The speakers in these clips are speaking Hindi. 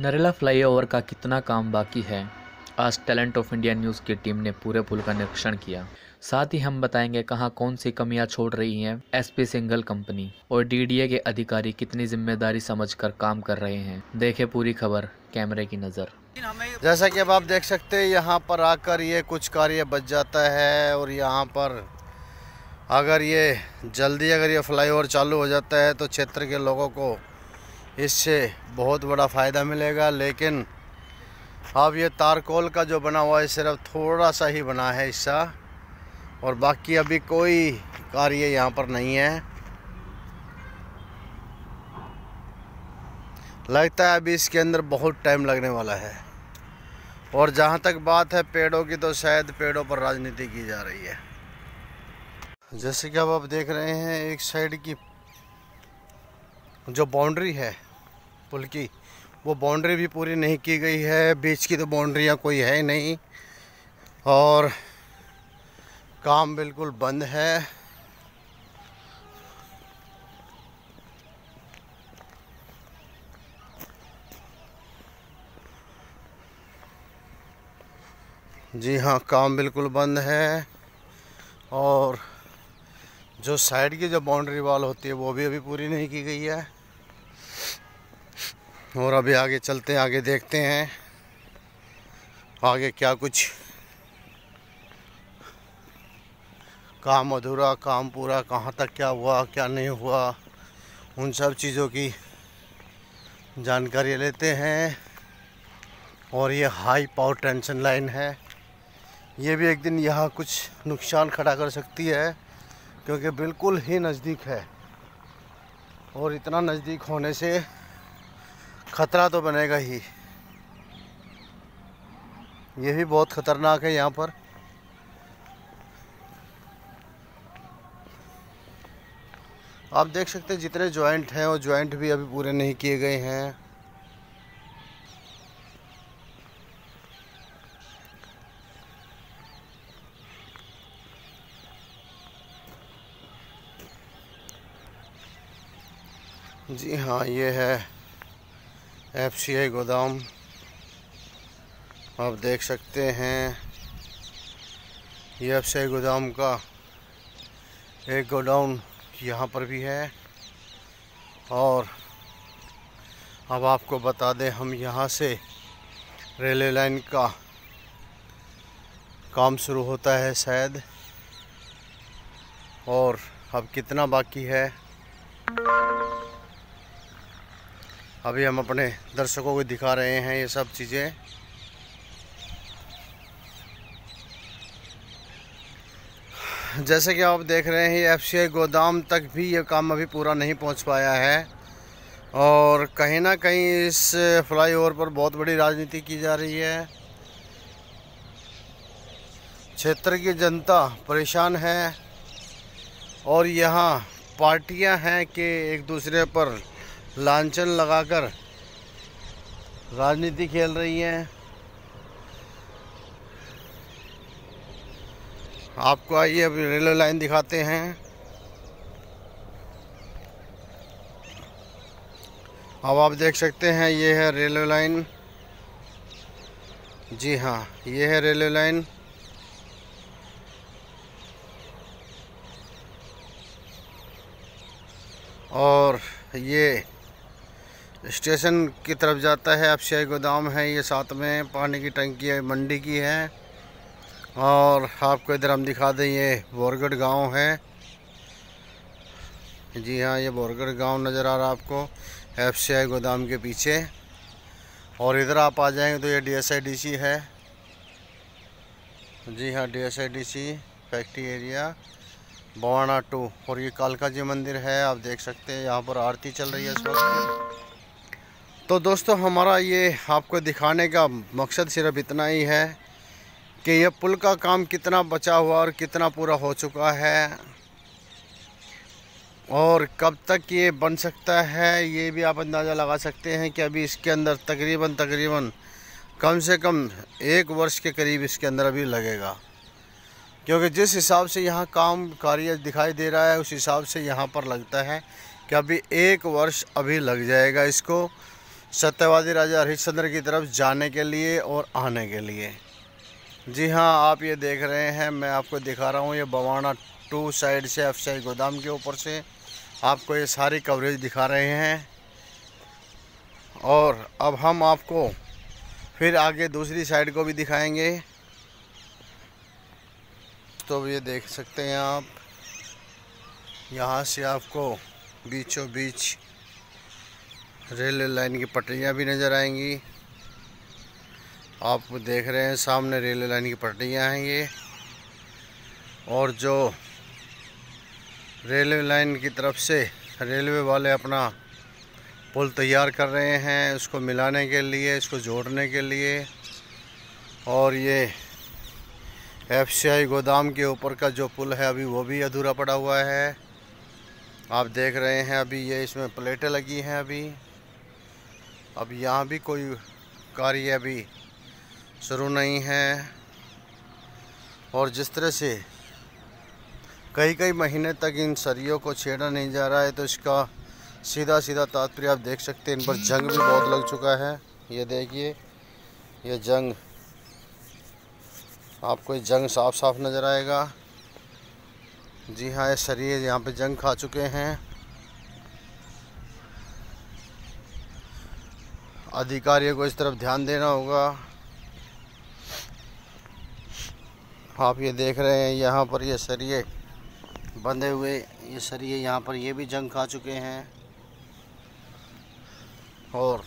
नरेला फ्लाईओवर का कितना काम बाकी है? आज टैलेंट ऑफ़ इंडिया न्यूज़ की टीम ने पूरे पुल का निरीक्षण किया। साथ ही हम बताएँगे कहाँ कौन सी कमियाँ छोड़ रही हैं एसपी सिंगल कंपनी और डीडीए के अधिकारी कितनी ज़िम्मेदारी समझकर काम कर रहे हैं। देखें पूरी खबर कैमरे की नज़र। जैसा कि अब आप देख सकते हैं, यहाँ पर आकर ये कुछ कार्य बच जाता है और यहाँ पर अगर ये जल्दी अगर ये फ्लाईओवर चालू हो जाता है तो क्षेत्र के लोगों को इससे बहुत बड़ा फ़ायदा मिलेगा, लेकिन अब ये तारकोल का जो बना हुआ है सिर्फ़ थोड़ा सा ही बना है हिस्सा, और बाकी अभी कोई कार्य यहाँ पर नहीं है। लगता है अभी इसके अंदर बहुत टाइम लगने वाला है, और जहाँ तक बात है पेड़ों की तो शायद पेड़ों पर राजनीति की जा रही है। जैसे कि अब आप देख रहे हैं, एक साइड की जो बाउंड्री है पुल की, वो बाउंड्री भी पूरी नहीं की गई है। बीच की तो बाउंड्रियाँ कोई है नहीं। और काम बिल्कुल बंद है। जी हाँ काम बिल्कुल बंद है। और जो साइड की जो बाउंड्री वॉल होती है, वो भी अभी पूरी नहीं की गई है। और अभी आगे चलते हैं, आगे देखते हैं, आगे क्या कुछ। काम अधूरा, काम पूरा, कहाँ तक क्या हुआ, क्या नहीं हुआ, उन सब चीज़ों की जानकारी लेते हैं। और ये हाई पावर टेंशन लाइन है। ये भी एक दिन यहाँ कुछ नुकसान खड़ा कर सकती है। क्योंकि बिल्कुल ही नज़दीक है। और इतना नज़दीक होने से ख़तरा तो बनेगा ही। ये भी बहुत ख़तरनाक है यहाँ पर। आप देख सकते हैं जितने जॉइंट हैं वो जॉइंट भी अभी पूरे नहीं किए गए हैं। जी हाँ ये है एफ़ सी आई गोदाम। आप देख सकते हैं, ये एफ़ सी आई गोदाम का एक गोडाउन यहाँ पर भी है। और अब आपको बता दें, हम यहाँ से रेलवे लाइन का काम शुरू होता है शायद। और अब कितना बाकी है? अभी हम अपने दर्शकों को दिखा रहे हैं ये सब चीज़ें। जैसे कि आप देख रहे हैं एफ़ सी गोदाम तक भी ये काम अभी पूरा नहीं पहुँच पाया है। और कहीं ना कहीं इस फ्लाईओवर पर बहुत बड़ी राजनीति की जा रही है। क्षेत्र की जनता परेशान है और यहाँ पार्टियाँ हैं कि एक दूसरे पर लांछन लगाकर राजनीति खेल रही हैं। आपको आइए अभी रेलवे लाइन दिखाते हैं। अब आप देख सकते हैं, ये है रेलवे लाइन। जी हाँ ये है रेलवे लाइन। और ये स्टेशन की तरफ़ जाता है अफशाई गोदाम है, ये साथ में पानी की टंकी है, मंडी की है। और आपको इधर हम दिखा दें, ये बोरगढ़ गाँव है। जी हाँ ये बोरगढ़ गाँव नज़र आ रहा है आपको, एफ़ सी आई गोदाम के पीछे। और इधर आप आ जाएँगे तो ये D S I D C है। जी हाँ D S I D C factory area, Bawana two. और ये कालका जी मंदिर है, आप देख सकते हैं, यहाँ पर आरती चल रही है इस वक्त। तो दोस्तों, हमारा ये आपको दिखाने का मकसद सिर्फ़ इतना ही है कि यह पुल का काम कितना बचा हुआ और कितना पूरा हो चुका है और कब तक ये बन सकता है, ये भी आप अंदाज़ा लगा सकते हैं कि अभी इसके अंदर तकरीबन तकरीबन कम से कम एक वर्ष के करीब इसके अंदर अभी लगेगा। क्योंकि जिस हिसाब से यहाँ काम कार्य दिखाई दे रहा है, उस हिसाब से यहाँ पर लगता है कि अभी एक वर्ष अभी लग जाएगा इसको। सत्यवादी राजा हरिश्चंद्र की तरफ़ जाने के लिए और आने के लिए। जी हाँ आप ये देख रहे हैं, मैं आपको दिखा रहा हूँ ये बवाना टू साइड से एफ़ गोदाम के ऊपर से। आपको ये सारी कवरेज दिखा रहे हैं। और अब हम आपको फिर आगे दूसरी साइड को भी दिखाएँगे। तो ये देख सकते हैं आप, यहाँ से आपको बीचों बीच रेलवे लाइन की पटरियाँ भी नज़र आएँगी। आप देख रहे हैं सामने रेलवे लाइन की पटरियाँ हैं ये। और जो रेलवे लाइन की तरफ़ से रेलवे वाले अपना पुल तैयार कर रहे हैं उसको मिलाने के लिए, इसको जोड़ने के लिए। और ये एफसीआई गोदाम के ऊपर का जो पुल है, अभी वो भी अधूरा पड़ा हुआ है। आप देख रहे हैं अभी ये इसमें प्लेटें लगी हैं अभी। अब यहाँ भी कोई कार्य अभी शुरू नहीं है। और जिस तरह से कई कई महीने तक इन सरियों को छेड़ा नहीं जा रहा है तो इसका सीधा सीधा तात्पर्य आप देख सकते हैं, इन पर जंग भी बहुत लग चुका है। ये देखिए, ये जंग, आपको ये जंग साफ़ साफ़ नज़र आएगा। जी हाँ ये सरिये यहाँ पे जंग खा चुके हैं। अधिकारियों को इस तरफ़ ध्यान देना होगा। आप ये देख रहे हैं, यहाँ पर ये सरिये बंधे हुए, ये सरिये यहाँ पर ये भी जंग खा चुके हैं। और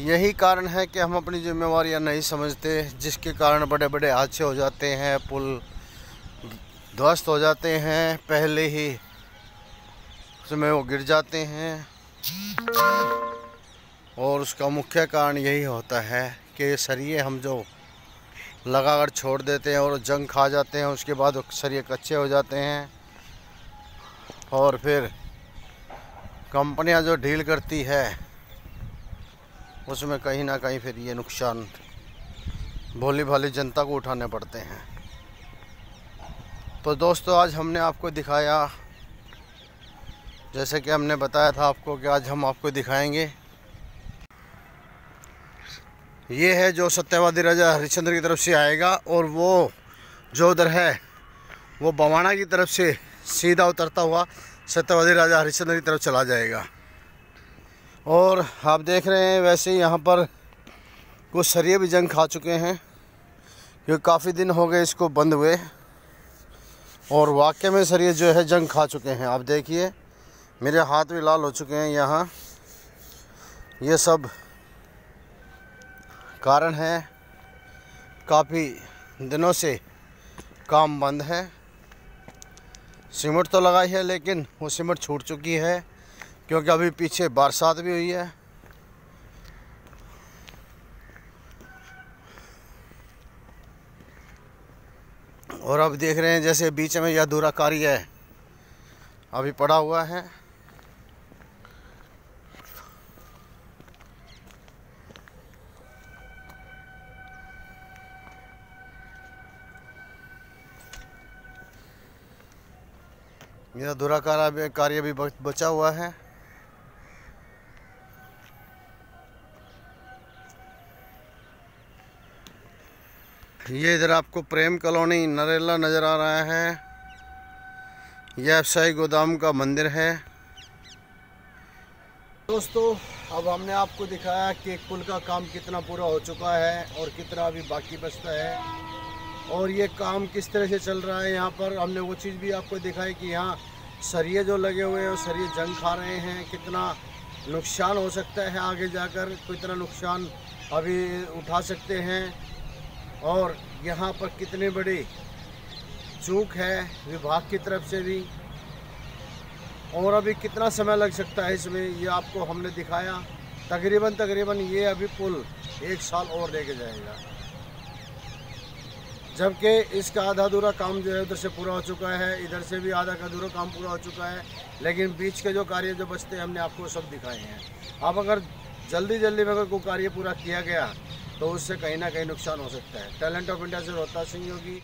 यही कारण है कि हम अपनी जिम्मेवारियाँ नहीं समझते, जिसके कारण बड़े बड़े हादसे हो जाते हैं, पुल ध्वस्त हो जाते हैं, पहले ही उसमें वो गिर जाते हैं। और उसका मुख्य कारण यही होता है कि सरिये हम जो लगाकर छोड़ देते हैं और जंग खा जाते हैं, उसके बाद सरिये कच्चे हो जाते हैं। और फिर कंपनियाँ जो डील करती है, उसमें कहीं ना कहीं फिर ये नुकसान भोली भाली जनता को उठाने पड़ते हैं। तो दोस्तों, आज हमने आपको दिखाया, जैसे कि हमने बताया था आपको कि आज हम आपको दिखाएँगे ये है जो सत्यवादी राजा हरिश्चंद्र की तरफ़ से आएगा और वो जो उधर है, वो बवाना की तरफ़ से सीधा उतरता हुआ सत्यवादी राजा हरिश्चंद्र की तरफ़ चला जाएगा। और आप देख रहे हैं वैसे यहाँ पर कुछ सरिये भी जंग खा चुके हैं, क्योंकि काफ़ी दिन हो गए इसको बंद हुए। और वाकई में सरिये जो है जंग खा चुके हैं। आप देखिए, मेरे हाथ भी लाल हो चुके हैं यहाँ। ये सब कारण है, काफ़ी दिनों से काम बंद है। सीमेंट तो लगाई है, लेकिन वो सीमेंट छूट चुकी है, क्योंकि अभी पीछे बरसात भी हुई है। और अब देख रहे हैं, जैसे बीच में यह अधूरा कार्य है, अभी पड़ा हुआ है। मेरा अधूरा कार्य भी बचा हुआ है। ये इधर आपको प्रेम कॉलोनी नरेला नज़र आ रहा है। यह व्यवसायी गोदाम का मंदिर है। दोस्तों, अब हमने आपको दिखाया कि पुल का काम कितना पूरा हो चुका है और कितना अभी बाकी बचता है। और ये काम किस तरह से चल रहा है यहाँ पर? हमने वो चीज़ भी आपको दिखाई कि यहाँ सरिये जो लगे हुए हैं, सरिये जंग खा रहे हैं। कितना नुकसान हो सकता है आगे जाकर? कितना नुकसान अभी उठा सकते हैं। और यहाँ पर कितनी बड़ी चूक है विभाग की तरफ़ से भी। और अभी कितना समय लग सकता है इसमें? ये आपको हमने दिखाया। तकरीबन तकरीबन ये अभी पुल एक साल और लेके जाएगा। जबकि इसका आधा अधूरा काम जो है उधर से पूरा हो चुका है, इधर से भी आधा अधूरा काम पूरा हो चुका है, लेकिन बीच के जो कार्य जो बचते हैं, हमने आपको सब दिखाए हैं। अब अगर जल्दी जल्दी में अगर कोई कार्य पूरा किया गया तो उससे कहीं ना कहीं नुकसान हो सकता है। टैलेंट ऑफ़ इंडिया से रोहता सिंह योगी